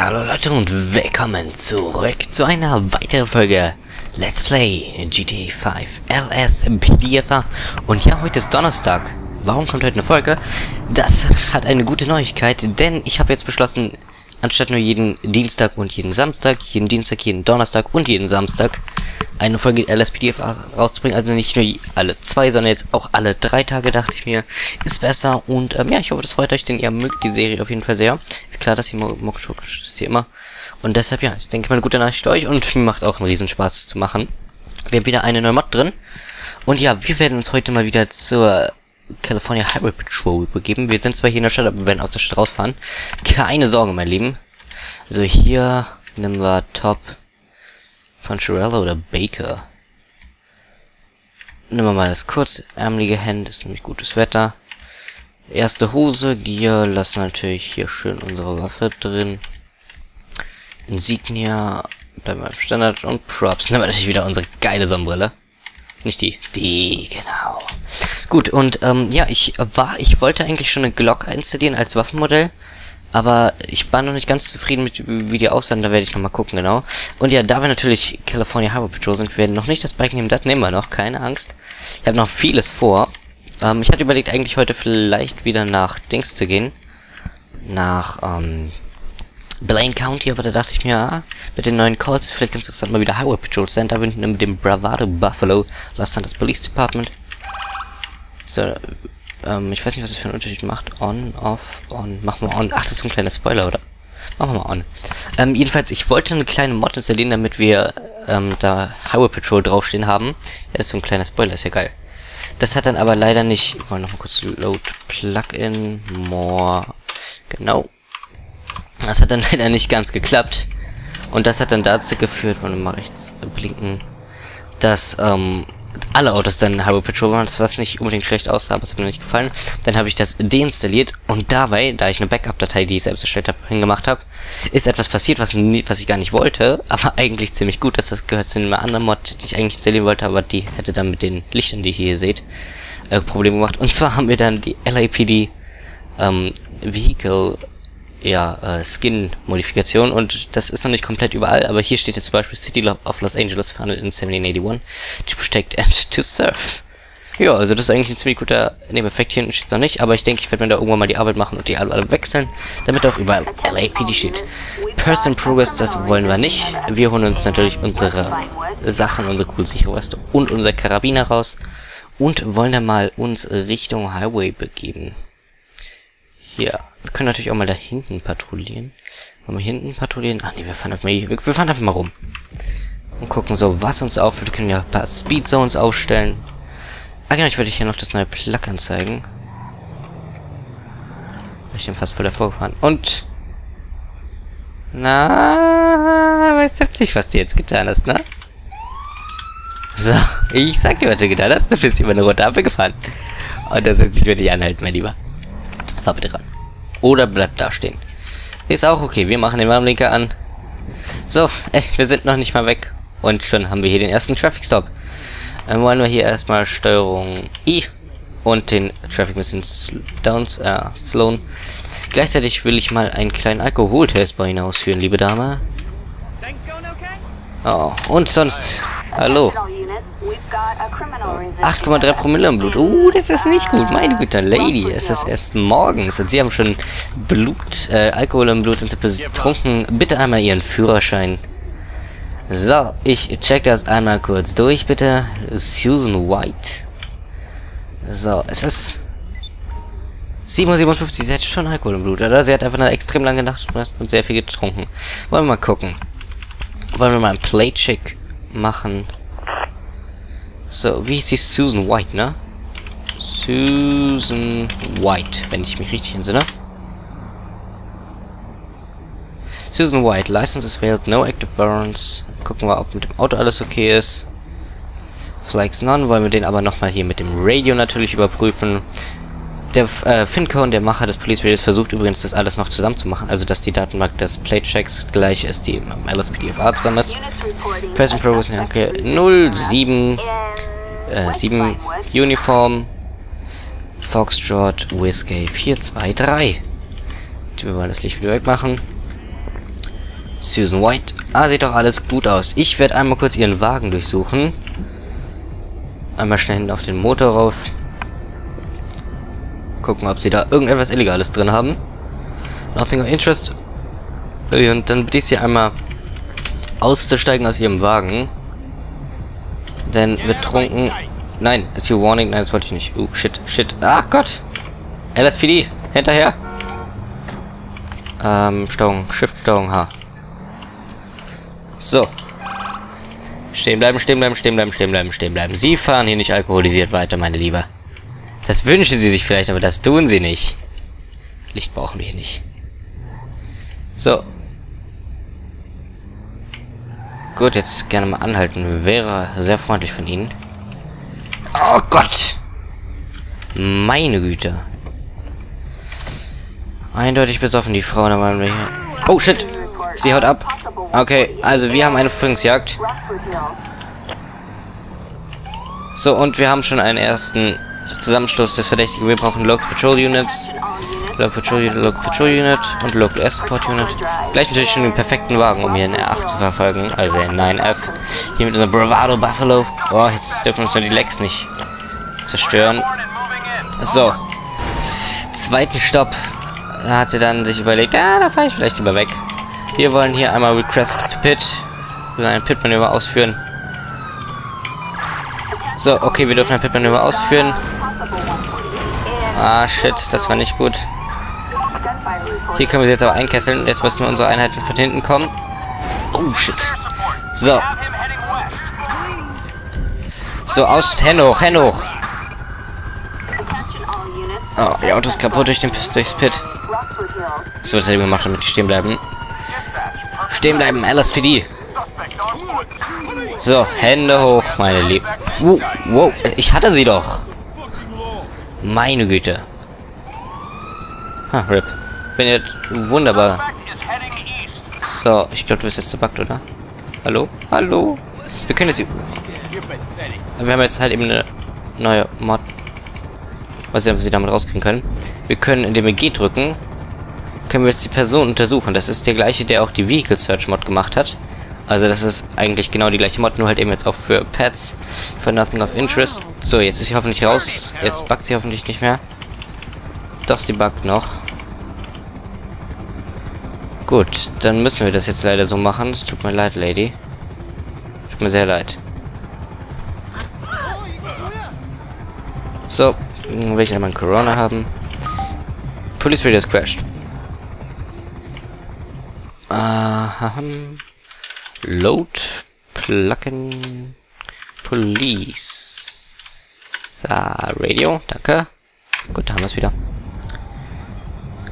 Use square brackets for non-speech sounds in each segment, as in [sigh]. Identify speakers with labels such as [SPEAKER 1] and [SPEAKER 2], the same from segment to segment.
[SPEAKER 1] Hallo Leute und willkommen zurück zu einer weiteren Folge Let's Play GTA 5 LSPDFA und ja, heute ist Donnerstag. Warum kommt heute eine Folge? Das hat eine gute Neuigkeit, denn ich habe jetzt beschlossen, anstatt nur jeden Dienstag und jeden Samstag, jeden Dienstag, jeden Donnerstag und jeden Samstag eine Folge LSPDF rauszubringen. Also nicht nur alle zwei, sondern jetzt auch alle drei Tage, dachte ich mir, ist besser. Und ähm, ja, ich hoffe, das freut euch, denn ihr mögt die Serie auf jeden Fall sehr. Ist klar, dass ihr Mockenshow ist hier immer. Und deshalb, ja, ich denke mal eine gute Nachricht für euch und mir macht auch einen Riesenspaß, das zu machen. Wir haben wieder eine neue Mod drin. Und ja, wir werden uns heute mal wieder zur California Highway Patrol begeben. Wir sind zwar hier in der Stadt, aber wir werden aus der Stadt rausfahren. Keine Sorge, mein Lieben. Also hier nehmen wir Top Poncherello oder Baker. Nehmen wir mal das kurzärmelige Hemd, ist nämlich gutes Wetter. Erste Hose, Gear, lassen natürlich hier schön unsere Waffe drin. Insignia, bleiben wir im Standard und Props. Nehmen wir natürlich wieder unsere geile Sonnenbrille. Nicht die, die, genau. Gut, und ähm, ja, ich war, ich wollte eigentlich schon eine Glock installieren als Waffenmodell. Aber ich war noch nicht ganz zufrieden mit, wie die aussahen, da werde ich nochmal gucken, genau. Und ja, da wir natürlich California Harbor Patrol sind, wir werden noch nicht das Bike nehmen, das nehmen wir noch, keine Angst. Ich habe noch vieles vor. Ähm, ich hatte überlegt, eigentlich heute vielleicht wieder nach Dings zu gehen. Nach, ähm, Blaine County, aber da dachte ich mir, ah, mit den neuen Calls vielleicht ganz interessant mal wieder Highway Patrol sein. Bin ich mit dem Bravado Buffalo Los Santos Police Department. So, ähm, ich weiß nicht, was das für einen Unterschied macht. On, off, on. Machen wir on. Ach, das ist so ein kleiner Spoiler, oder? Machen wir mal on. Ähm, jedenfalls, ich wollte eine kleine Mod installieren, damit wir ähm, da Highway Patrol draufstehen haben. Ja, ist so ein kleiner Spoiler, ist ja geil. Das hat dann aber leider nicht... Wir wollen noch mal kurz Load Plugin, More... Genau. Das hat dann [laughs] leider nicht ganz geklappt. Und das hat dann dazu geführt, wir mal rechts blinken, dass, ähm, alle Autos dann Highway Patrol waren, was nicht unbedingt schlecht aussah, aber es hat mir nicht gefallen. Dann habe ich das deinstalliert und dabei, da ich eine Backup-Datei, die ich selbst erstellt habe, hingemacht habe, ist etwas passiert, was, nie, was ich gar nicht wollte, [laughs] aber eigentlich ziemlich gut ist. Das gehört zu einer anderen Mod, die ich eigentlich installieren wollte, aber die hätte dann mit den Lichtern, die ihr hier seht, äh, Probleme gemacht. Und zwar haben wir dann die LAPD ähm, Vehicle ja, äh, Skin-Modifikation und das ist noch nicht komplett überall, aber hier steht jetzt zum Beispiel City of Los Angeles founded in 1781 to protect and [laughs] to serve. Ja, also das ist eigentlich ein ziemlich guter Nebeneffekt. Hier steht es noch nicht, aber ich denke, ich werde mir da irgendwann mal die Arbeit machen und die alle wechseln, damit auch überall LAPD steht. Person Progress, das wollen wir nicht. Wir holen uns natürlich unsere Sachen, unsere cool sichere und unser Karabiner raus und wollen dann mal uns Richtung Highway begeben. Hier, wir können natürlich auch mal da hinten patrouillieren. Wollen wir hinten patrouillieren? Ach nee, wir fahren einfach mal hier. Wir, fahren einfach mal rum. Und gucken so, was uns auffällt. Wir können ja ein paar Speed Zones aufstellen. Ah genau, ich wollte hier noch das neue Plug anzeigen. Ich bin fast voll davor gefahren. Und... Na, weißt du nicht, was du jetzt getan hast, ne? So, ich sag dir, was du getan hast. Du bist über eine rote Ampel gefahren. Und das wird sich wirklich anhalten, mein Lieber. Fahr bitte ran. Oder bleibt da stehen. Ist auch okay. Wir machen den Warnblinker an. So, ey, wir sind noch nicht mal weg. Und schon haben wir hier den ersten Traffic Stop. Dann wollen wir hier erstmal Steuerung I und den Traffic bisschen down, äh, slowen. Gleichzeitig will ich mal einen kleinen Alkoholtest bei Ihnen ausführen, liebe Dame. Oh, und sonst, hallo. 8,3 Promille im Blut. Uh, das ist nicht gut. Meine Güte, Lady. Es ist erst morgens und Sie haben schon Blut, äh, Alkohol im Blut und sind betrunken. Bitte einmal Ihren Führerschein. So, ich check das einmal kurz durch, bitte. Susan White. So, es ist 7.57 Sie hat schon Alkohol im Blut, oder? Sie hat einfach eine extrem lange Nacht und sehr viel getrunken. Wollen wir mal gucken. Wollen wir mal einen Play-Check machen. So, wie ist die Susan White, ne? Susan White, wenn ich mich richtig entsinne. Susan White, License is failed, no active warrants. Gucken wir, ob mit dem Auto alles okay ist. Flags none, wollen wir den aber nochmal hier mit dem Radio natürlich überprüfen. Der äh, Fincone, der Macher des Police Radios, versucht übrigens das alles noch zusammen zu machen, also dass die Datenbank des Playchecks gleich ist, die im LSPDFA zusammen ist. Person Progress, danke, 07, äh, 7 Uniform, Foxtrot, Whiskey 423. Wir wollen das Licht wieder wegmachen. Susan White. Ah, sieht doch alles gut aus. Ich werde einmal kurz ihren Wagen durchsuchen. Einmal schnell hinten auf den Motor rauf. Gucken, ob sie da irgendetwas Illegales drin haben. Nothing of interest. Und dann bitte ich sie einmal auszusteigen aus ihrem Wagen. Denn betrunken... Nein, ist hier Warning? Nein, das wollte ich nicht. Oh, shit, shit. Ach Gott! LSPD, hinterher! Ähm, Steuerung, Shift, Steuerung H. So. Stehen bleiben, stehen bleiben, stehen bleiben, stehen bleiben, stehen bleiben. Sie fahren hier nicht alkoholisiert weiter, meine Liebe. Das wünschen Sie sich vielleicht, aber das tun Sie nicht. Licht brauchen wir hier nicht. So. Gut, jetzt gerne mal anhalten. Wäre sehr freundlich von Ihnen. Oh Gott! Meine Güte. Eindeutig besoffen, die Frau. Oh, shit! Sie haut ab. Okay, also wir haben eine Verfolgungsjagd. So, und wir haben schon einen ersten Zusammenstoß des Verdächtigen. Wir brauchen Local Patrol Units, Local Patrol Unit, Local Patrol Unit und Local Escort Unit. Gleich natürlich schon den perfekten Wagen, um hier in R8 zu verfolgen, also in 9F. Hier mit unserem Bravado Buffalo. Oh, jetzt dürfen uns nur die Legs nicht zerstören. So. Zweiten Stopp. Da hat sie dann sich überlegt, ja, da fahre ich vielleicht lieber weg. Wir wollen hier einmal Request to Pit. Wir wollen ein Pit-Manöver ausführen. So, okay, wir dürfen ein Pit-Manöver ausführen. Ah, shit, das war nicht gut. Hier können wir sie jetzt aber einkesseln. Jetzt müssen wir unsere Einheiten von hinten kommen. Oh, shit. So. So, aus, Hen hoch, Hen hoch. Oh, ihr Auto ist kaputt durch den, durchs Pit. So, was hat er gemacht, damit die stehen bleiben. Stehen bleiben, LSPD. So, Hände hoch, meine Lieben. Wow, wow, ich hatte sie doch. Meine Güte. Ha, RIP. Bin jetzt wunderbar. So, ich glaube, du bist jetzt zerbuckt, oder? Hallo? Hallo? Wir können jetzt... Wir haben jetzt halt eben eine neue Mod. Was wir sie damit rauskriegen können. Wir können, indem wir G drücken, können wir jetzt die Person untersuchen. Das ist der gleiche, der auch die Vehicle Search Mod gemacht hat. Also das ist eigentlich genau die gleiche Mod, nur halt eben jetzt auch für Pets, für Nothing of Interest. So, jetzt ist sie hoffentlich raus. Jetzt buggt sie hoffentlich nicht mehr. Doch, sie buggt noch. Gut, dann müssen wir das jetzt leider so machen. Es tut mir leid, Lady. Tut mir sehr leid. So, will ich einmal ein Corona haben. Police Radio is crashed. Aha. Load Plugin Police ah, Radio, danke. Gut, da haben wir es wieder.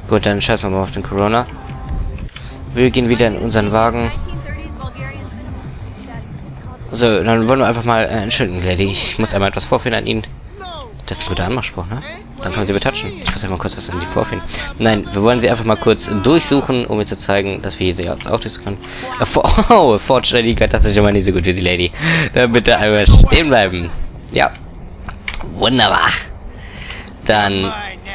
[SPEAKER 1] Gut, dann scheißen wir mal auf den Corona. Wir gehen wieder in unseren Wagen. So, dann wollen wir einfach mal äh, entschuldigen, Lady. Ich muss einmal etwas vorführen an Ihnen. Das ist ein guter Anmachspruch, ne? Dann können Sie betatschen. Ich muss einfach kurz was an Sie vorführen. Nein, wir wollen Sie einfach mal kurz durchsuchen, um mir zu zeigen, dass wir hier jetzt auch durchsuchen können. Äh, [laughs] oh, Fortune Lady, das ist schon mal nicht so gut wie Sie, Lady. Dann bitte einmal stehen bleiben. Ja. Wunderbar. Dann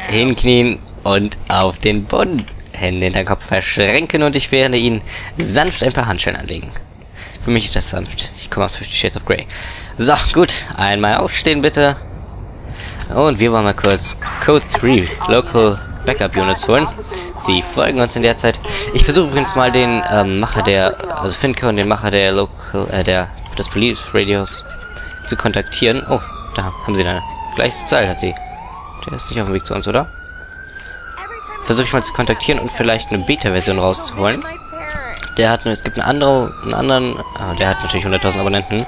[SPEAKER 1] hinknien und auf den Boden. Hände in den Kopf verschränken und ich werde Ihnen sanft ein paar Handschellen anlegen. Für mich ist das sanft. Ich komme aus 50 Shades of Grey. So, gut. Einmal aufstehen, bitte. Und wir wollen mal kurz Code 3 Local Backup Units holen. Sie folgen uns in der Zeit. Ich versuche übrigens mal den ähm, Macher der, also Finke und den Macher der Local, äh, der des Police Radios zu kontaktieren. Oh, da haben sie eine gleiches Zahl, hat sie. Der ist nicht auf dem Weg zu uns, oder? Versuche ich mal zu kontaktieren und vielleicht eine Beta-Version rauszuholen. Der hat, es gibt eine andere, einen anderen, ah, der hat natürlich 100.000 Abonnenten.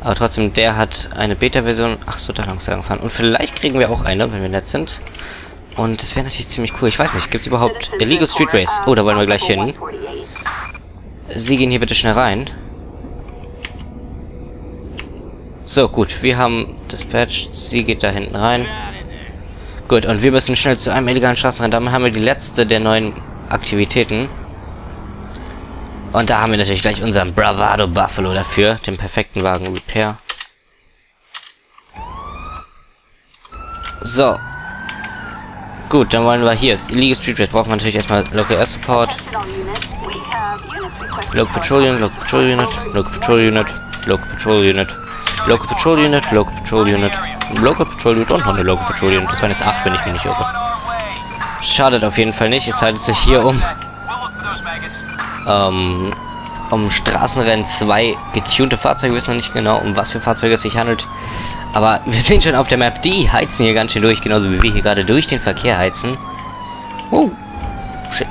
[SPEAKER 1] Aber trotzdem, der hat eine Beta-Version. Ach so, da langsam fahren. Und vielleicht kriegen wir auch eine, wenn wir nett sind. Und das wäre natürlich ziemlich cool. Ich weiß nicht, gibt es überhaupt Illegal Street Race? Oh, da wollen wir gleich hin. Sie gehen hier bitte schnell rein. So, gut. Wir haben Dispatch. Sie geht da hinten rein. Gut, und wir müssen schnell zu einem illegalen Straßenrennen. Damit haben wir die letzte der neuen Aktivitäten. Und da haben wir natürlich gleich unseren Bravado Buffalo dafür, den perfekten Wagen Repair. So. Gut, dann wollen wir hier. Illegal Street Race brauchen wir natürlich erstmal Local Air Support. Local Patrol Unit, Local Patrol Unit, Local Patrol Unit, Local Patrol Unit, Local Patrol Unit, Local Patrol Unit, Local Patrol Unit und noch eine Local Patrol Unit. Das waren jetzt acht, wenn ich mich nicht irre. Schadet auf jeden Fall nicht. Es handelt sich hier um ähm, um Straßenrennen 2 getunte Fahrzeuge. Wir wissen noch nicht genau, um was für Fahrzeuge es sich handelt. Aber [laughs] wir sind schon auf der Map. Die heizen hier ganz schön durch, genauso wie wir hier gerade durch den Verkehr heizen. Oh, shit.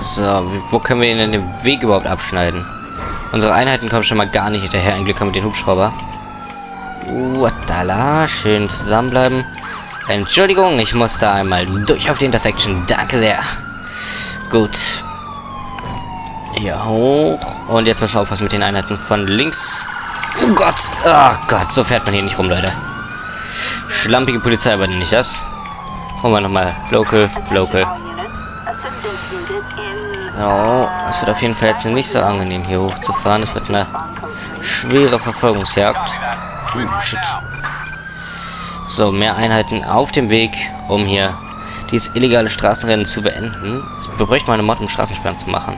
[SPEAKER 1] So, wo können wir denn den Weg überhaupt abschneiden? Unsere Einheiten kommen schon mal gar nicht hinterher. Ein Glück haben wir den Hubschrauber. Uatala, schön zusammenbleiben. Entschuldigung, ich muss da einmal durch auf die Intersection. Danke sehr. Gut. Hier hoch. Und jetzt müssen wir aufpassen mit den Einheiten von links. Oh Gott. Oh Gott, so fährt man hier nicht rum, Leute. Schlampige Polizei übernehme ich das. Holen wir nochmal Local, Local. So, es wird auf jeden Fall jetzt nicht so angenehm, hier hochzufahren. Es wird eine schwere Verfolgungsjagd. Uh, shit. So, mehr Einheiten auf dem Weg, um hier dieses illegale Straßenrennen zu beenden. Wir bräuchten mal eine Mod, um Straßensperren zu machen.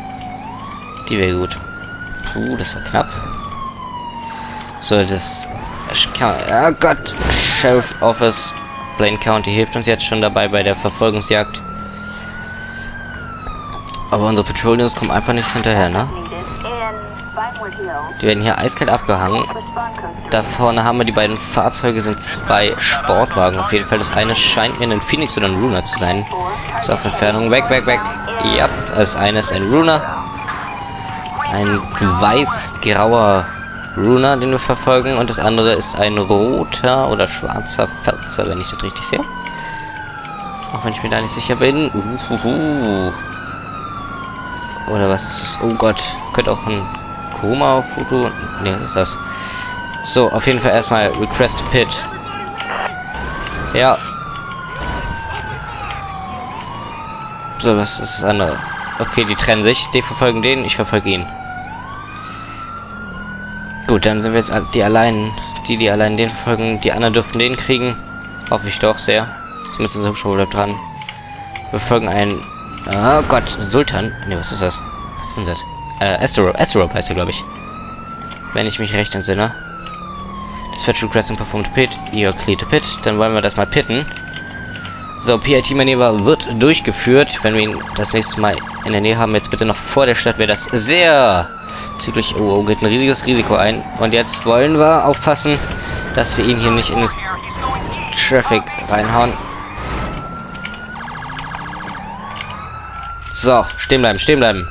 [SPEAKER 1] Die wäre gut. Puh, das war knapp. So, das... Oh Gott! Sheriff Office Blaine County hilft uns jetzt schon dabei bei der Verfolgungsjagd. Aber unsere Patrollions kommen einfach nicht hinterher, ne? Die werden hier eiskalt abgehangen. Da vorne haben wir die beiden Fahrzeuge, sind zwei Sportwagen. Auf jeden Fall, das eine scheint mir ein Phoenix oder ein Runa zu sein. Ist auf Entfernung. Weg, weg, weg. Ja, das eine ist ein Runa. Ein weiß-grauer Runa, den wir verfolgen. Und das andere ist ein roter oder schwarzer Felzer, wenn ich das richtig sehe. Auch wenn ich mir da nicht sicher bin. Uhuhu. Oder was ist das? Oh Gott. Könnte auch ein Koma-Foto... Ne, was ist das? So, auf jeden Fall erstmal Request Pit. Ja. So, was ist das andere? Okay, die trennen sich. Die verfolgen den, ich verfolge ihn. Gut, dann sind wir jetzt die allein, die, die allein den folgen. Die anderen dürften den kriegen. Hoffe ich doch sehr. Zumindest unser Hubschrauber bleibt dran. Wir folgen einen... Oh Gott, Sultan. Ne, was ist das? Was ist denn das? Äh, Asterope. Asterope heißt er, glaube ich. Wenn ich mich recht entsinne. Dispatch Requesting Performed Pit. You're clear to pit. Dann wollen wir das mal pitten. So, PIT-Manöver wird durchgeführt. Wenn wir ihn das nächste Mal in der Nähe haben, jetzt bitte noch vor der Stadt, wäre das sehr bezüglich... Oh, oh, geht ein riesiges Risiko ein. Und jetzt wollen wir aufpassen, dass wir ihn hier nicht in das Traffic reinhauen. So, stehen bleiben, stehen bleiben.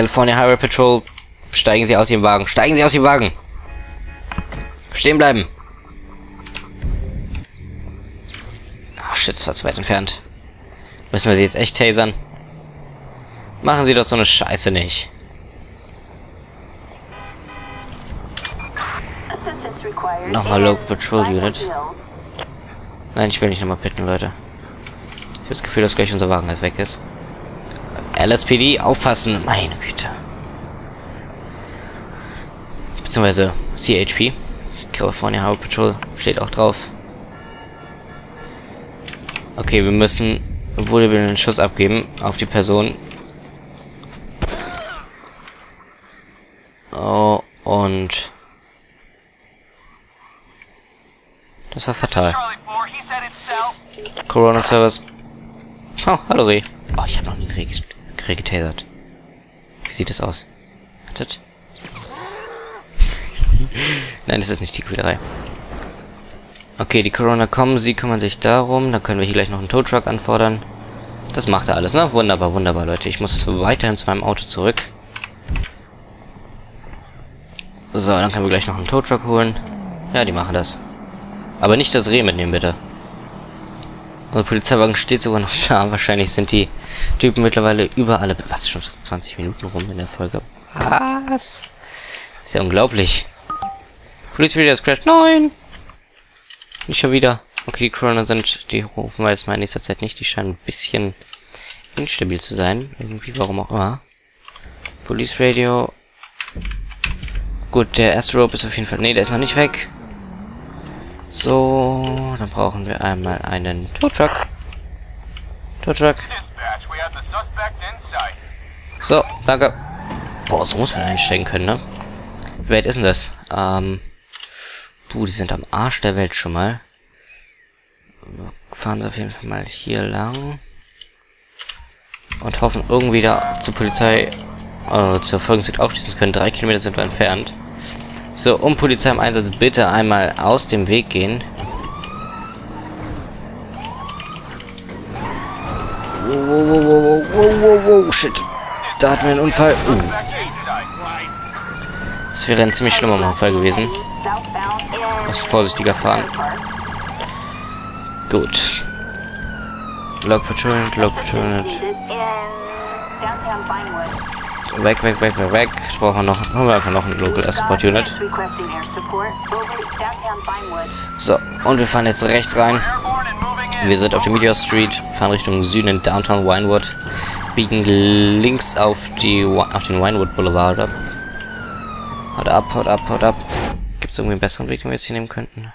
[SPEAKER 1] California Highway Patrol, steigen Sie aus Ihrem Wagen. Steigen Sie aus Ihrem Wagen. Stehen bleiben. Ach, shit, das war zu weit entfernt. Müssen wir sie jetzt echt tasern? Machen Sie doch so eine Scheiße nicht. Nochmal Local Patrol Unit. Nein, ich will nicht nochmal pitten, Leute. Ich habe das Gefühl, dass gleich unser Wagen halt weg ist. LSPD, aufpassen. Meine Güte. Beziehungsweise CHP. California Highway Patrol. Steht auch drauf. Okay, wir müssen wurde wir den Schuss abgeben auf die Person. Oh, und das war fatal. Corona Service. Oh, hallo Reh. Oh, ich habe noch nie einen Reh, Reh getasert. Wie sieht das aus? Wartet. [laughs] Nein, das ist nicht die Quälerei. Okay, die Corona kommen, sie kümmern sich darum. Dann können wir hier gleich noch einen Towtruck anfordern. Das macht er alles, ne? Wunderbar, wunderbar, Leute. Ich muss weiterhin zu meinem Auto zurück. So, dann können wir gleich noch einen Towtruck holen. Ja, die machen das. Aber nicht das Reh mitnehmen, bitte. Unser Polizeiwagen steht sogar noch da. [laughs] Wahrscheinlich sind die Typen mittlerweile überall... Was, schon 20 Minuten rum in der Folge? Was? Ist ja unglaublich. Police Radio has crashed. Nein! Nicht schon wieder. Okay, die Corona sind... Die rufen wir jetzt mal in nächster Zeit nicht. Die scheinen ein bisschen instabil zu sein. Irgendwie, warum auch immer. Police Radio... Gut, der Astrope ist auf jeden Fall... Ne, der ist noch nicht weg. So, dann brauchen wir einmal einen Towtruck. Tow Truck. So, danke. Boah, so muss man einsteigen können, ne? Wie weit ist denn das? Ähm. Puh, die sind am Arsch der Welt schon mal. Fahren sie auf jeden Fall mal hier lang. Und hoffen irgendwie da zur Polizei äh, zur Folgenzeit aufschließen zu können. Drei Kilometer sind wir entfernt. So, um Polizei im Einsatz bitte einmal aus dem Weg gehen. Wow, wow, wow, wow, wow, wow, shit. Da hatten wir einen Unfall. Uh. Das wäre ein ziemlich schlimmer Unfall gewesen. Muss vorsichtiger fahren. Gut. Log Patrol, Log Patrol. Weg, weg, weg, weg, weg. Brauchen wir noch, haben wir einfach noch ein Local Support Unit. So, und wir fahren jetzt rechts rein. Wir sind auf der Meteor Street, fahren Richtung Süden in Downtown Winewood, biegen links auf die auf den Winewood Boulevard ab. Haut ab, haut ab, haut ab. Gibt es irgendwie einen besseren Weg, den wir jetzt hier nehmen könnten?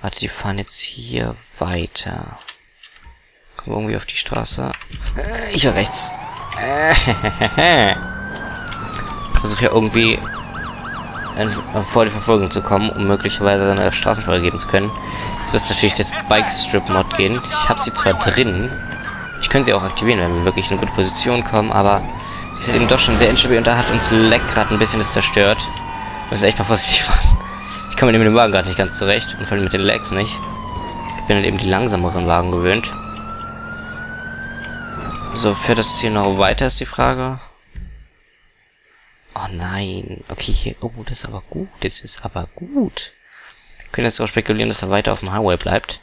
[SPEAKER 1] Warte, die fahren jetzt hier weiter. Kommen wir irgendwie auf die Straße. Äh, ich war rechts. [laughs] Versuche ja irgendwie vor die Verfolgung zu kommen, um möglicherweise eine Straßensperre geben zu können. Jetzt müsste natürlich das Bike Strip Mod gehen. Ich habe sie zwar drin. Ich könnte sie auch aktivieren, wenn wir wirklich in eine gute Position kommen, aber die ist eben doch schon sehr instabil und da hat uns Leck gerade ein bisschen das zerstört. Wir müssen echt mal vorsichtig fahren. Ich komme mit dem Wagen gerade nicht ganz zurecht und vor allem mit den Lags nicht. Ich bin halt eben die langsameren Wagen gewöhnt. So, fährt das Ziel noch weiter, ist die Frage. Oh nein. Okay, hier. Oh, das ist aber gut. Das ist aber gut. Können jetzt auch spekulieren, dass er weiter auf dem Highway bleibt.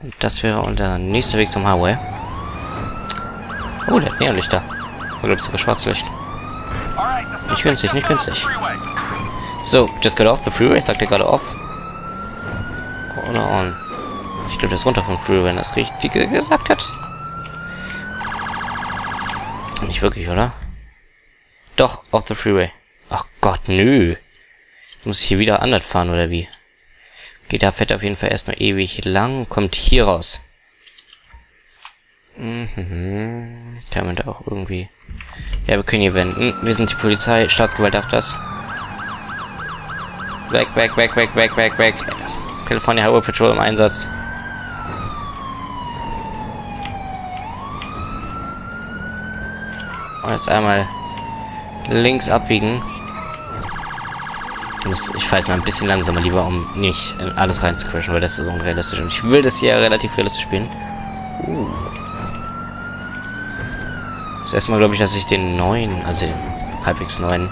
[SPEAKER 1] Und das wäre unser nächster Weg zum Highway. Oh, der hat Neonlichter. Oder sogar Schwarzlicht. Nicht günstig, nicht günstig. So, just got off the freeway, sagt er gerade off. Oder on. Ich glaube, der ist runter vom Freeway, wenn das richtig gesagt hat. Nicht wirklich, oder? Doch, auf the freeway. Ach Gott, nö. Muss ich hier wieder anders fahren, oder wie? Geht da fährt auf jeden Fall erstmal ewig lang. Kommt hier raus. Mhm. Kann man da auch irgendwie... Ja, wir können hier wenden. Wir sind die Polizei. Staatsgewalt darf das. Weg, weg, weg, weg, weg, weg, weg. California Highway Patrol im Einsatz. Und jetzt einmal links abbiegen. Ich fahre jetzt mal ein bisschen langsamer lieber, um nicht in alles rein zu crashen, weil das ist unrealistisch. Und ich will das hier relativ realistisch spielen. Uh. Das erste Mal glaube ich, dass ich den neuen, also den halbwegs neuen,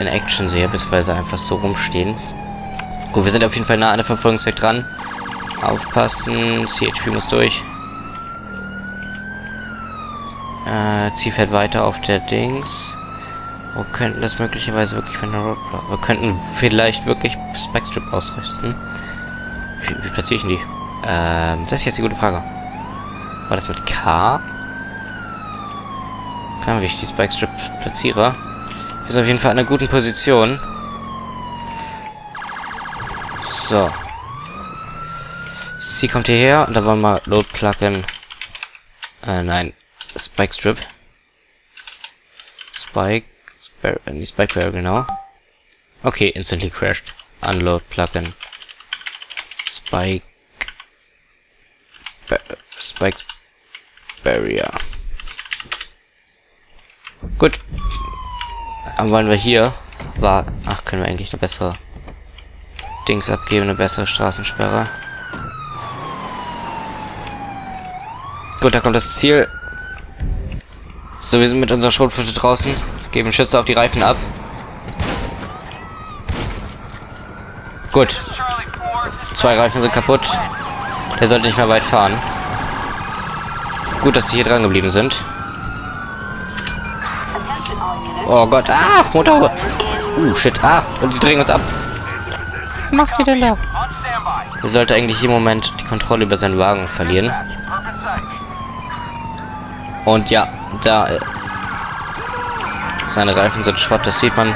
[SPEAKER 1] in Action sehe, beziehungsweise einfach so rumstehen. Gut, wir sind auf jeden Fall nah an der Verfolgungszeit dran. Aufpassen, CHP muss durch. Äh, Ziel fährt weiter auf der Dings. Wo könnten das möglicherweise wirklich mit einer Roadblock... Wir könnten vielleicht wirklich Spikestrip ausrüsten. Wie, wie platziere ich denn die? Ähm, das ist jetzt die gute Frage. War das mit K? Kann ich die Spikestrip platziere. Ist auf jeden Fall in einer guten Position. So. Sie kommt hierher und da wollen wir Load Plugin. Äh, nein. Spike Strip. Spike. Spare, äh, Spike Barrel, genau. Okay, instantly crashed. Unload Plugin. Spike. Ba Spike Barrier. Gut. Dann wollen wir hier war. Ach, können wir eigentlich eine bessere Dings abgeben, eine bessere Straßensperre. Gut, da kommt das Ziel. So, wir sind mit unserer Schrotflotte draußen. Geben Schüsse auf die Reifen ab. Gut. Zwei Reifen sind kaputt. Der sollte nicht mehr weit fahren. Gut, dass sie hier dran geblieben sind. Oh Gott. Ah, Motorhaube. Uh, shit. Ah, und die drehen uns ab. Was macht ihr denn da? Er sollte eigentlich im Moment die Kontrolle über seinen Wagen verlieren. Und ja, da... Äh, seine Reifen sind Schrott, das sieht man.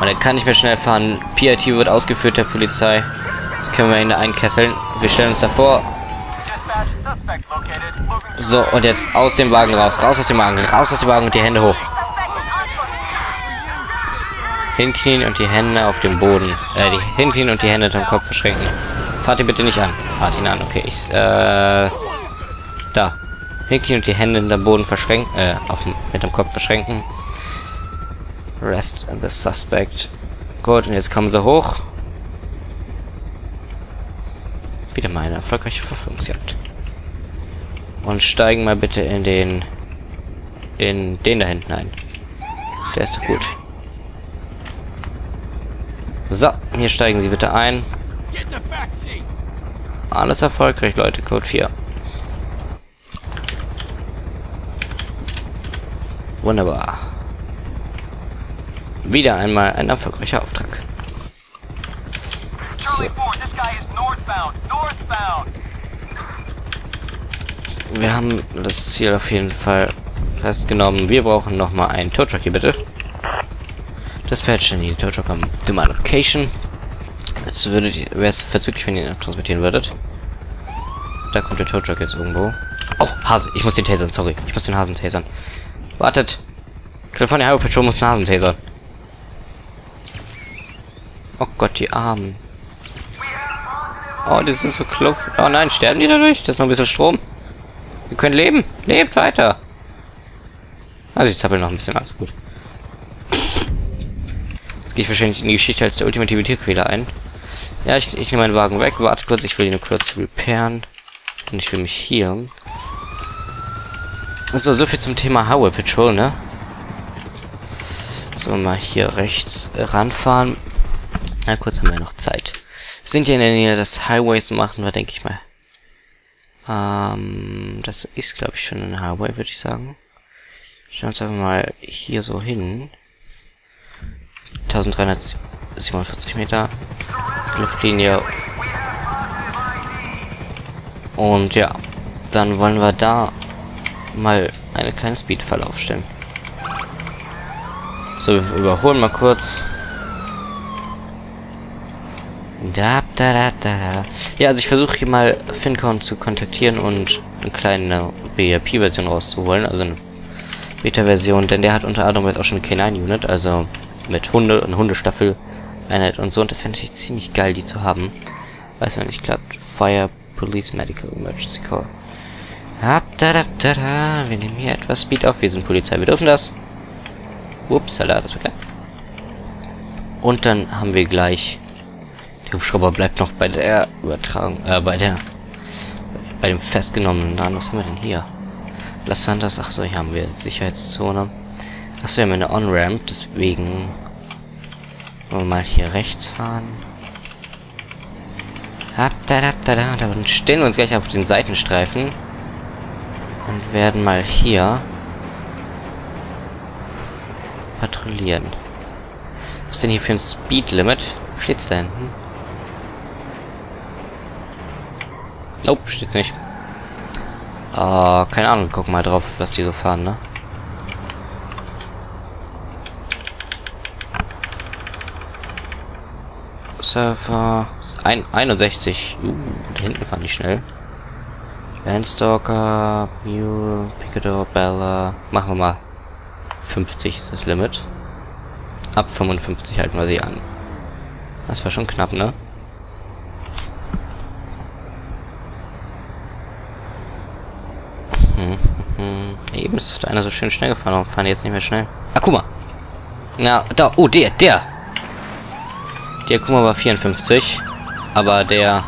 [SPEAKER 1] Und er kann nicht mehr schnell fahren. PIT wird ausgeführt der Polizei. Jetzt können wir ihn da einkesseln. Wir stellen uns davor. So, und jetzt aus dem Wagen raus. Raus aus dem Wagen. Raus aus dem Wagen und die Hände hoch. Hinknien und die Hände auf dem Boden. Äh, die hinknien und die Hände unterm Kopf verschränken. Fahrt ihn bitte nicht an. Fahrt ihn an, okay. Ich, äh... Da. Hinknien und die Hände in den Boden verschränken. Äh, auf, mit dem Kopf verschränken. Rest the suspect. Gut, und jetzt kommen sie hoch. Wieder mal eine erfolgreiche Verfolgungsjagd. Und steigen mal bitte in den... in den da hinten ein. Der ist doch gut. So, hier steigen Sie bitte ein. Alles erfolgreich, Leute. Code 4. Wunderbar. Wieder einmal ein erfolgreicher Auftrag. So. Wir haben das Ziel auf jeden Fall festgenommen. Wir brauchen noch mal einen Tow hier bitte. Dispatch in die Tow Truck am My Location. Jetzt wäre es verzüglich, wenn ihr ihn transportieren würdet. Da kommt der Tow Truck jetzt irgendwo. Oh, Hase. Ich muss den tasern, sorry. Ich muss den Hasen tasern. Wartet. California Highway Patrol muss tasern. Oh Gott, die Armen. Oh, das ist so kluft. Oh nein, sterben die dadurch? Das ist noch ein bisschen Strom. Wir können leben. Lebt weiter. Also ich zappel noch ein bisschen, alles gut. Jetzt gehe ich wahrscheinlich in die Geschichte als der ultimative Tierquäler ein. Ja, ich, ich nehme meinen Wagen weg. Warte kurz, ich will ihn nur kurz repairen. Und ich will mich healen. So, so viel zum Thema Highway Patrol, ne? So, mal hier rechts ranfahren. Na, kurz haben wir noch Zeit. Sind ja in der Nähe des Highways, machen wir, denke ich mal. Ähm, das ist, glaube ich, schon ein Highway, würde ich sagen. Stellen wir uns einfach mal hier so hin. 1347 Meter Luftlinie. Und ja, dann wollen wir da mal eine kleine Speedfalle aufstellen. So, wir überholen mal kurz. Da, da, da, da. Ja, also ich versuche hier mal FinCon zu kontaktieren und eine kleine BIP-Version rauszuholen, also eine Beta-Version, denn der hat unter anderem jetzt auch schon eine K9-Unit, also mit Hunde und Hundestaffel Einheit und so. Und das wäre natürlich ziemlich geil, die zu haben. Weiß man nicht klappt. Fire Police Medical Emergency Call. Wir nehmen hier etwas Speed auf. Wir sind Polizei. Wir dürfen das. Upsala, das war klar. Und dann haben wir gleich... Der Hubschrauber bleibt noch bei der Übertragung, äh, bei der... Bei dem festgenommenen Laden. Was haben wir denn hier? Las Santas, ach so, hier haben wir Sicherheitszone. Achso, wir haben eine On-Ramp, deswegen wollen wir mal hier rechts fahren. Dann stellen wir uns gleich auf den Seitenstreifen und werden mal hier patrouillieren. Was ist denn hier für ein Speed-Limit? Steht's da hinten? Nope, steht's nicht. Uh, keine Ahnung, gucken mal drauf, was die so fahren, ne? Ein, 61. Uh, da hinten fahren die schnell. Landstalker, Mule, Picador, Bella. Machen wir mal 50 ist das Limit. Ab 55 halten wir sie an. Das war schon knapp, ne? Hm, hm, hm. Eben ist einer so schön schnell gefahren. Warum fahren die jetzt nicht mehr schnell? Ah, guck mal. Na, da. Oh, der, der. Der Kuma war 54. Aber der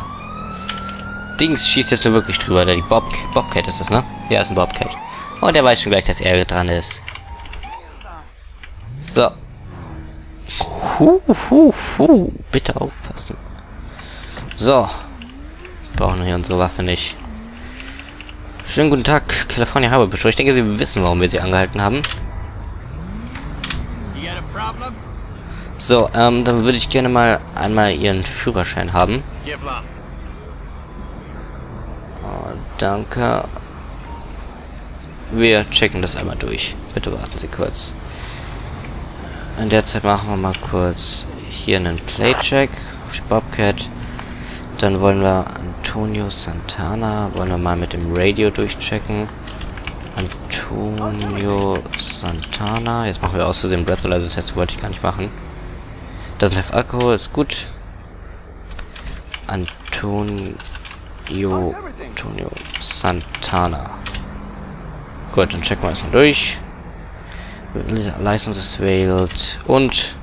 [SPEAKER 1] Dings schießt jetzt nur wirklich drüber. Der die Bob Bobcat ist das, ne? Ja, ist ein Bobcat. Und der weiß schon gleich, dass er dran ist. So. Hu, hu, hu. Bitte aufpassen. So. Wir brauchen hier unsere Waffe nicht. Schönen guten Tag, California Highway Patrol. Ich denke, Sie wissen, warum wir sie angehalten haben. So, ähm, dann würde ich gerne mal einmal Ihren Führerschein haben. Danke. Wir checken das einmal durch. Bitte warten Sie kurz. In der Zeit machen wir mal kurz hier einen Playcheck auf die Bobcat. Dann wollen wir Antonio Santana, wollen wir mal mit dem Radio durchchecken. Antonio Santana. Jetzt machen wir aus Versehen Breathalyzer-Test, wollte ich gar nicht machen. Das ist Alkohol, ist gut. Antonio, Antonio Santana. Gut, dann checken wir erstmal durch. License ist wählt und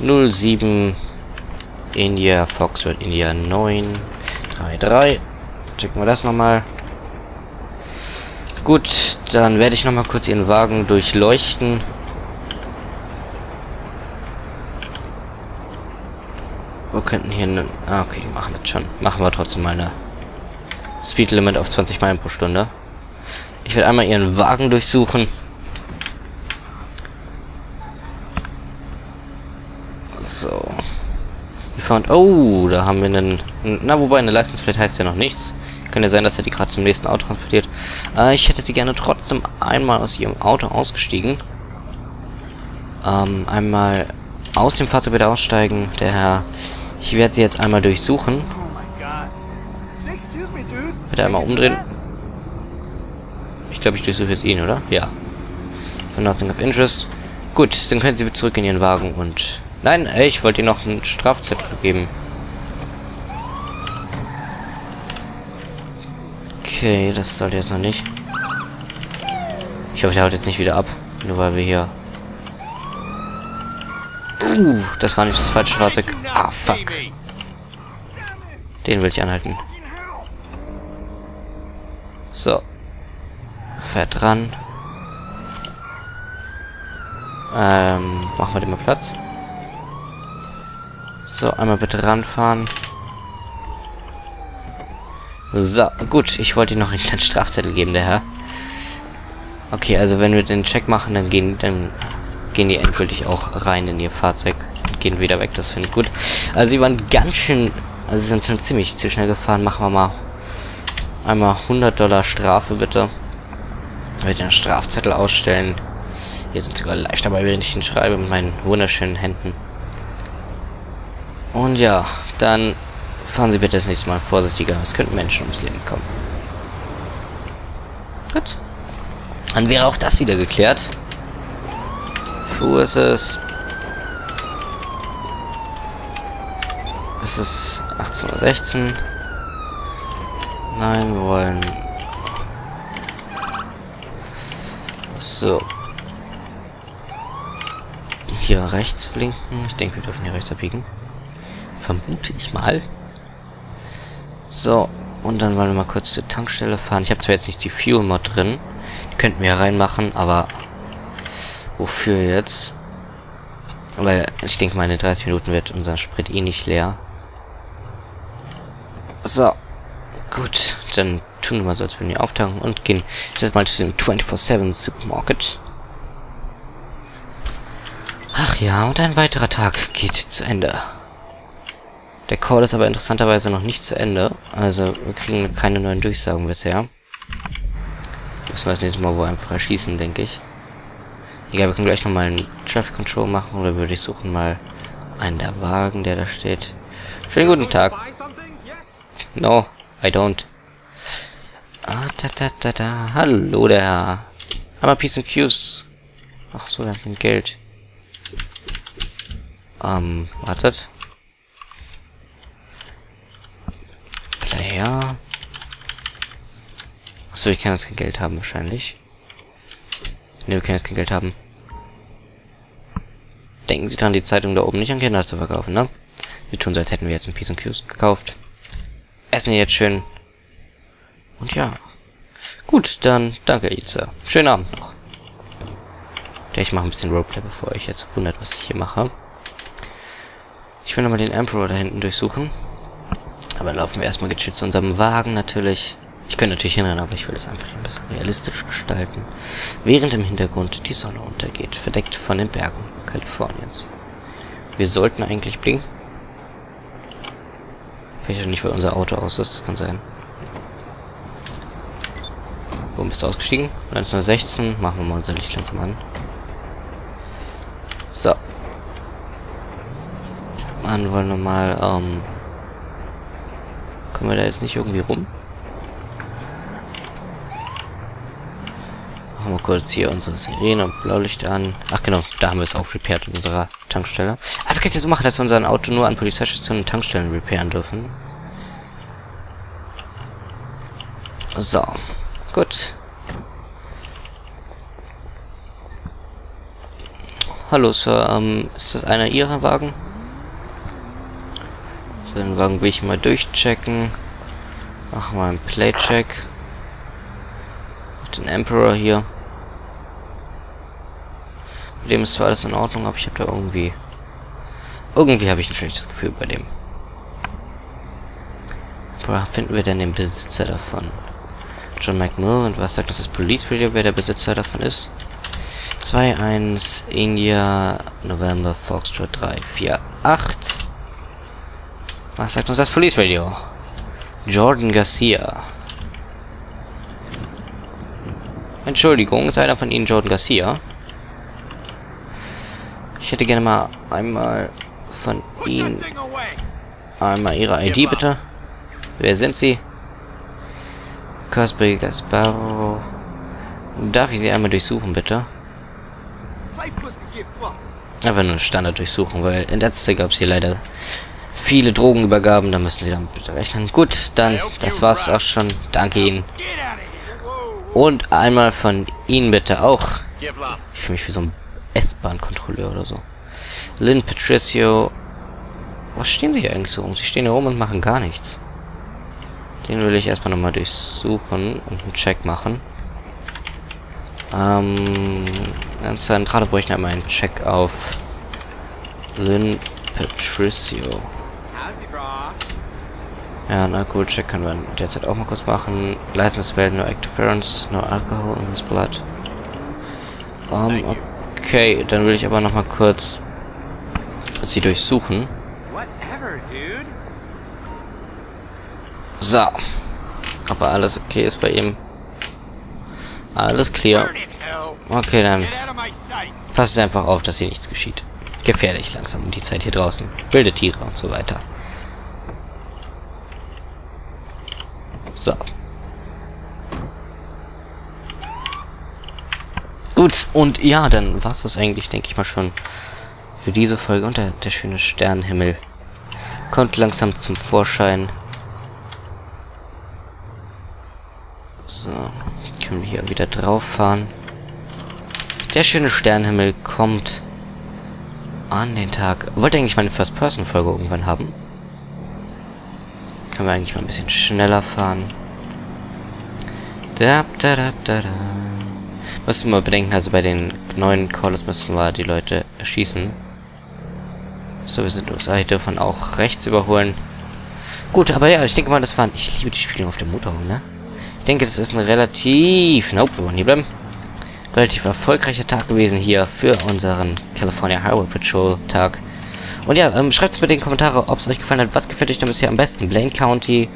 [SPEAKER 1] 07 India Foxtrot India 933. Checken wir das nochmal. Gut, dann werde ich nochmal kurz ihren Wagen durchleuchten. Wir könnten hier... Ah, okay, die machen das schon. Machen wir trotzdem mal eine Speed Limit auf 20 Meilen pro Stunde. Ich werde einmal ihren Wagen durchsuchen. So. Wir fahren... Oh, da haben wir einen... Na, wobei, eine Leistungsplate heißt ja noch nichts. Kann ja sein, dass er die gerade zum nächsten Auto transportiert. Äh, ich hätte sie gerne trotzdem einmal aus ihrem Auto ausgestiegen. Ähm, einmal aus dem Fahrzeug wieder aussteigen. Der Herr ich werde sie jetzt einmal durchsuchen. Bitte einmal umdrehen. Ich glaube, ich durchsuche jetzt ihn, oder? Ja. For nothing of interest. Gut, dann können sie zurück in ihren Wagen und... Nein, ich wollte ihnen noch einen Strafzettel geben. Okay, das sollte jetzt noch nicht. Ich hoffe, der haut jetzt nicht wieder ab. Nur weil wir hier Uh, das war nicht das falsche Fahrzeug. Ah, fuck. Den will ich anhalten. So. Fährt dran. Ähm, machen wir den mal Platz. So, einmal bitte ranfahren. So, gut. Ich wollte ihm noch einen kleinen Strafzettel geben, der Herr. Okay, also wenn wir den Check machen, dann gehen, dann gehen die endgültig auch rein in ihr Fahrzeug und gehen wieder weg. Das finde ich gut. Also sie waren ganz schön, also sie sind schon ziemlich zu schnell gefahren. Machen wir mal einmal 100 Dollar Strafe bitte. Ich werde den Strafzettel ausstellen. Hier sind sogar live dabei, wenn ich ihn schreibe mit meinen wunderschönen Händen. Und ja, dann fahren Sie bitte das nächste Mal vorsichtiger. Es könnten Menschen ums Leben kommen. Gut. Dann wäre auch das wieder geklärt. Wo ist es? Es ist 18.16 Uhr. Nein, wir wollen... So. Hier rechts blinken. Ich denke, wir dürfen hier rechts abbiegen. Vermute ich mal. So. Und dann wollen wir mal kurz zur Tankstelle fahren. Ich habe zwar jetzt nicht die Fuel-Mod drin. Die könnten wir reinmachen, aber Wofür jetzt? Weil ich denke, meine 30 Minuten wird unser Sprit eh nicht leer. So. Gut, dann tun wir mal so, als würden wir auftanken und gehen jetzt mal zu dem 24-7 Supermarket. Ach ja, und ein weiterer Tag geht zu Ende. Der Call ist aber interessanterweise noch nicht zu Ende. Also, wir kriegen keine neuen Durchsagen bisher. Müssen wir das nächste Mal wohl einfach erschießen, denke ich. Egal, wir können gleich nochmal einen Traffic Control machen oder würde ich suchen mal einen der Wagen, der da steht. Schönen guten Tag. No, I don't. Ah, da, da, da, da. Hallo, der Herr. Einmal Peace and Q's. Ach so, wir haben kein Geld. Ähm, wartet. Player. Achso, ich kann jetzt kein Geld haben, wahrscheinlich. Ne, wir können jetzt kein Geld haben. Denken Sie dran, die Zeitung da oben nicht an Kinder zu verkaufen, ne? Wir tun so, als hätten wir jetzt ein Peace and Q's gekauft. Essen jetzt schön. Und ja. Gut, dann danke, Itza. Schönen Abend noch. Ich mache ein bisschen Roleplay, bevor ihr euch jetzt wundert, was ich hier mache. Ich will nochmal den Emperor da hinten durchsuchen. Aber laufen wir erstmal geschützt zu unserem Wagen natürlich. Ich könnte natürlich hinrennen, aber ich will es einfach ein bisschen realistisch gestalten. Während im Hintergrund die Sonne untergeht, verdeckt von den Bergen Kaliforniens. Wir sollten eigentlich blinken. Vielleicht nicht, weil unser Auto aus ist, das kann sein. Wo bist du ausgestiegen? 1916. Machen wir mal unser Licht langsam an. So. Dann wollen wir mal, ähm, Kommen wir da jetzt nicht irgendwie rum? Machen wir kurz hier unsere Sirene und Blaulicht an. Ach genau, da haben wir es auch repaired in unserer Tankstelle. Aber wir können es jetzt so machen, dass wir unser Auto nur an Polizeistationen und Tankstellen repairen dürfen. So. Gut. Hallo, Sir. Ähm, ist das einer Ihrer Wagen? So, den Wagen will ich mal durchchecken. Machen wir einen Playcheck. Den Emperor hier. Dem ist zwar alles in Ordnung, aber ich habe da irgendwie... Irgendwie habe ich ein schlechtes Gefühl bei dem. Wo finden wir denn den Besitzer davon? John McMillan. Was sagt uns das Police Radio, wer der Besitzer davon ist? 2-1 India November Foxtrot 3 4 8 Was sagt uns das Police Radio? Jordan Garcia. Entschuldigung, ist einer von Ihnen Jordan Garcia? Ich hätte gerne mal einmal von Ihnen einmal Ihre ID bitte. Wer sind Sie? Cosby Gasparo. Darf ich Sie einmal durchsuchen, bitte? Einfach nur Standard durchsuchen, weil in letzter Zeit gab es hier leider viele Drogenübergaben. Da müssen Sie dann bitte rechnen. Gut, dann, das war's auch schon. Danke Ihnen. Und einmal von Ihnen bitte auch. Ich fühle mich wie so ein S-Bahn-Kontrolleur oder so. Lynn Patricio. Was stehen Sie hier eigentlich so rum? Sie stehen hier rum und machen gar nichts. Den will ich erstmal nochmal durchsuchen und einen Check machen. Ähm, ganz gerade bräuchte ich einmal einen Check auf Lynn Patricio. Ja, einen Alkoholcheck können wir derzeit auch mal kurz machen. License valid, no interference, no alcohol in his blood. Um, okay, dann will ich aber noch mal kurz sie durchsuchen. So. Aber alles okay ist bei ihm. Alles clear. Okay, dann passt einfach auf, dass hier nichts geschieht. Gefährlich langsam um die Zeit hier draußen. Wilde Tiere und so weiter. So. Gut, und ja, dann war es das eigentlich, denke ich mal schon, für diese Folge. Und der, der schöne Sternenhimmel kommt langsam zum Vorschein. So, können wir hier wieder drauf fahren. Der schöne Sternenhimmel kommt an den Tag. Wollte eigentlich meine First-Person-Folge irgendwann haben. Können wir eigentlich mal ein bisschen schneller fahren. Da, da, da, da, da. Müssen wir bedenken, also bei den neuen Calls müssen wir die Leute erschießen. So, wir sind. Ah, hier dürfen auch rechts überholen. Gut, aber ja, ich denke mal, das waren... Ich liebe die Spielung auf dem Motorraum, ne? Ich denke, das ist ein relativ... Nope, wir wollen hier bleiben. Relativ erfolgreicher Tag gewesen hier für unseren California Highway Patrol Tag. Und ja, ähm, schreibt es mir in die Kommentare, ob es euch gefallen hat. Was gefällt euch denn bisher am besten? Blaine County,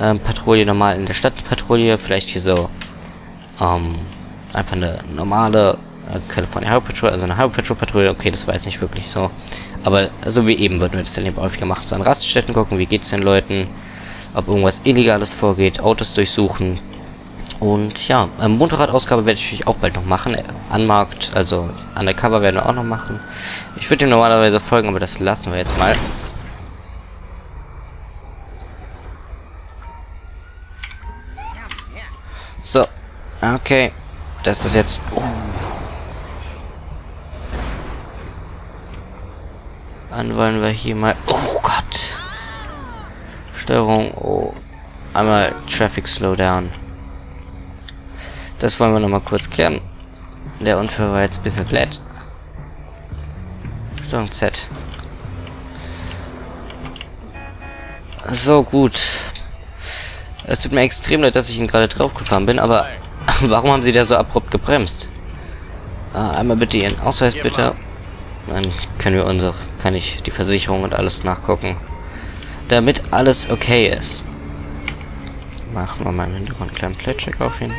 [SPEAKER 1] ähm, Patrouille normal in der Stadtpatrouille, vielleicht hier so, ähm, einfach eine normale äh, California Highway Patrol, also eine Highway Patrol Patrouille. Okay, das war jetzt nicht wirklich so. Aber so wie eben würden wir das dann eben häufiger machen. So an Raststätten gucken, wie geht's den Leuten ob irgendwas Illegales vorgeht, Autos durchsuchen. Und ja, ähm, Motorradausgabe werde ich natürlich auch bald noch machen. Äh, Anmarkt, also Undercover werden wir auch noch machen. Ich würde ihm normalerweise folgen, aber das lassen wir jetzt mal. So. Okay. Das ist jetzt... Uh. Dann wollen wir hier mal... Oh Gott. Steuerung. Oh. Einmal Traffic Slowdown. Das wollen wir nochmal kurz klären. Der Unfall war jetzt ein bisschen flat. Steuerung Z. So, gut. Es tut mir extrem leid, dass ich ihn gerade draufgefahren bin, aber [laughs] warum haben sie da so abrupt gebremst? Äh, einmal bitte Ihren Ausweis, bitte. Dann können wir unsere, kann ich die Versicherung und alles nachgucken damit alles okay ist. Machen wir mal im Hintergrund einen kleinen Playcheck auf ihn.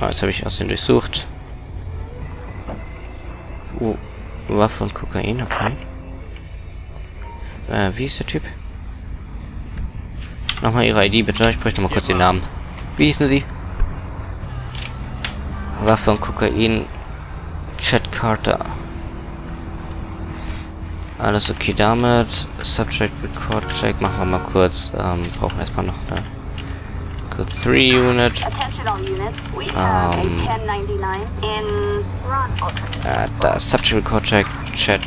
[SPEAKER 1] Oh, jetzt habe ich aus den durchsucht. Uh, Waffe und Kokain, okay. Äh, wie ist der Typ? Nochmal ihre ID bitte. Ich bräuchte mal kurz den Namen. Wie hießen sie? Waffe und Kokain. Chad Carter. Alles okay damit. Subject Record Check machen wir mal kurz. Ähm, brauchen erstmal noch eine Code 3 Unit. Um, äh, da Subject Record Check. Chad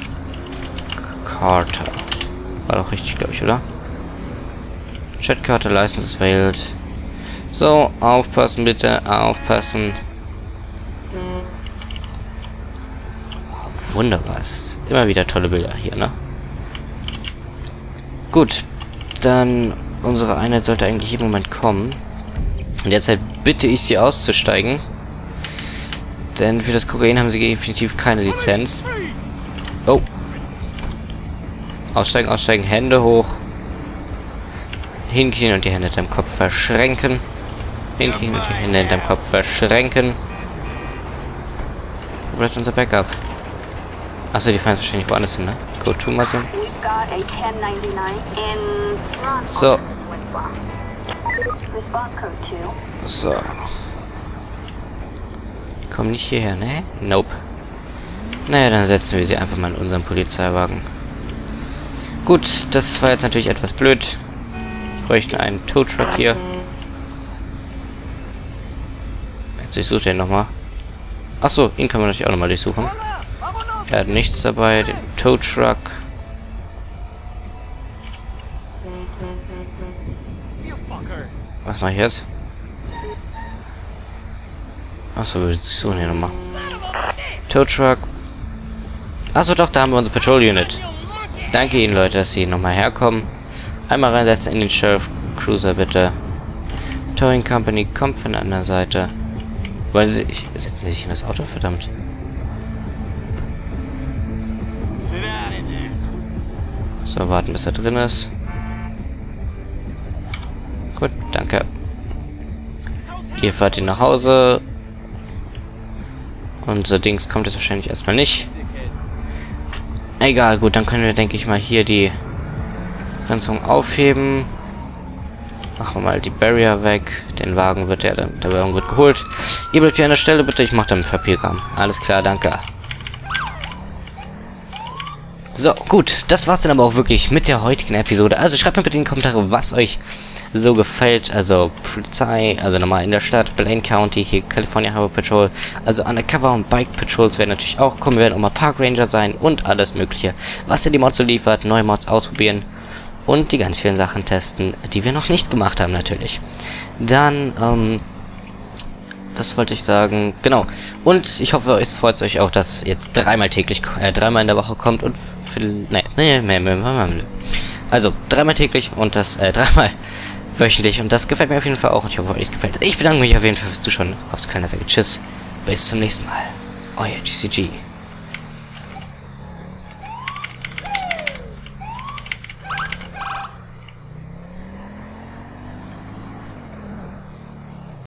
[SPEAKER 1] Carter. War doch richtig, glaube ich, oder? Chad Carter License wählt. So, aufpassen bitte, aufpassen. wunderbar. Immer wieder tolle Bilder hier, ne? Gut. Dann, unsere Einheit sollte eigentlich jeden Moment kommen. Und derzeit bitte ich sie auszusteigen. Denn für das Kokain haben sie definitiv keine Lizenz. Oh. Aussteigen, aussteigen, Hände hoch. Hinknien und die Hände hinterm Kopf verschränken. Hinknien und die Hände hinterm Kopf verschränken. Wo bleibt unser Backup? Achso, die fahren wahrscheinlich woanders hin, ne? Go to so. So. So. Die kommen nicht hierher, ne? Nope. Naja, dann setzen wir sie einfach mal in unseren Polizeiwagen. Gut, das war jetzt natürlich etwas blöd. Bräuchten einen Tow Truck hier. Jetzt ich suche den nochmal. Achso, ihn kann man natürlich auch nochmal durchsuchen. Er hat nichts dabei. Den Tow Truck. Was mache ich jetzt? Achso, wir suchen hier nochmal. Tow Truck. Achso, doch, da haben wir unsere Patrol Unit. Danke Ihnen, Leute, dass Sie nochmal herkommen. Einmal reinsetzen in den Sheriff Cruiser, bitte. Towing Company kommt von der anderen Seite. Wollen Sie... Setzen Sie sich in das Auto, verdammt. So, warten, bis er drin ist. Gut, danke. Ihr fahrt ihn nach Hause. Unser Dings kommt jetzt wahrscheinlich erstmal nicht. Egal, gut, dann können wir, denke ich mal, hier die Grenzung aufheben. Machen wir mal die Barrier weg. Den Wagen wird dann, der Wagen wird geholt. Ihr bleibt hier an der Stelle, bitte. Ich mache dann Papierkram. Alles klar, danke. So, gut. Das war's dann aber auch wirklich mit der heutigen Episode. Also schreibt mir bitte in die Kommentare, was euch so gefällt. Also Polizei, also nochmal in der Stadt, Blaine County, hier California Highway Patrol. Also Undercover und Bike Patrols werden natürlich auch kommen. Wir werden auch mal Park Ranger sein und alles mögliche, was dir die Mods so liefert. Neue Mods ausprobieren und die ganz vielen Sachen testen, die wir noch nicht gemacht haben natürlich. Dann, ähm, das wollte ich sagen. Genau. Und ich hoffe, es freut euch auch, dass jetzt dreimal täglich, äh, dreimal in der Woche kommt und viel, nee, nee, nee, nee, nee, Also, dreimal täglich und das, äh, [laughs] dreimal wöchentlich. Und das gefällt mir auf jeden Fall auch. Und ich hoffe, euch gefällt Ich bedanke mich auf jeden Fall fürs Zuschauen. Aufs Kleiner sage Tschüss. Bis zum nächsten Mal. Euer GCG.